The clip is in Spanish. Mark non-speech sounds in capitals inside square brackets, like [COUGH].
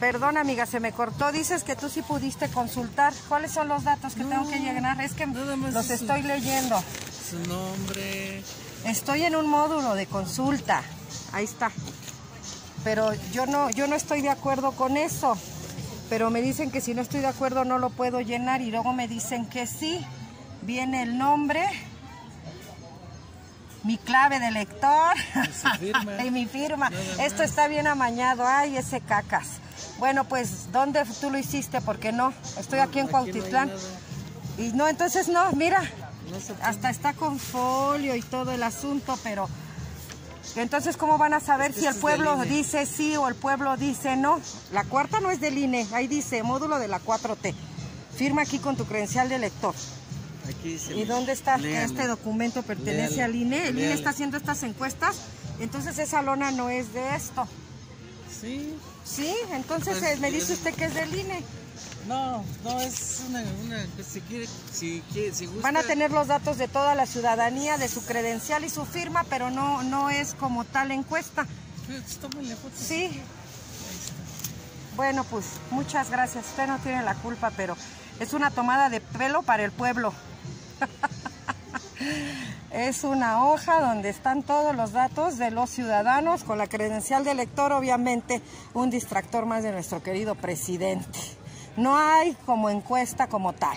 Perdón, amiga, se me cortó. Dices que tú sí pudiste consultar. ¿Cuáles son los datos que tengo que llenar? Es que los es- estoy leyendo. Su nombre. Estoy en un módulo de consulta. Ahí está. Pero yo no, yo no estoy de acuerdo con eso. Pero me dicen que si no estoy de acuerdo no lo puedo llenar y luego me dicen que sí. Viene el nombre, mi clave de lector y [LAUGHS] mi firma. Esto está bien amañado. Ay, ese cacas. Bueno, pues, ¿dónde tú lo hiciste? Porque no, estoy aquí en no Cuautitlán. y no, entonces no, mira, No hasta está con folio y todo el asunto, pero entonces ¿cómo van a saber si el pueblo dice sí o el pueblo dice no? La cuarta no es del INE, ahí dice módulo de la 4T. Firma aquí con tu credencial de lector. Aquí se ¿Y dónde está Léale. este documento pertenece Léale, al INE? El INE está haciendo estas encuestas, entonces esa lona no es de esto. Sí. Sí, entonces Pues, eh, me dice usted que es del INE. No, no, es una, una si quiere, si quiere, si gusta. Van a tener los datos de toda la ciudadanía, de su credencial y su firma, pero no, no es como tal encuesta. Pues, tómenle foto. Sí, Ahí está. bueno, pues muchas gracias. Usted no tiene la culpa, pero es una tomada de pelo para el pueblo. [LAUGHS] es una hoja donde están todos los datos de los ciudadanos con la credencial de lector, obviamente un distractor más de nuestro querido presidente. No hay como encuesta como tal.